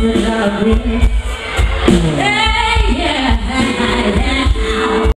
I've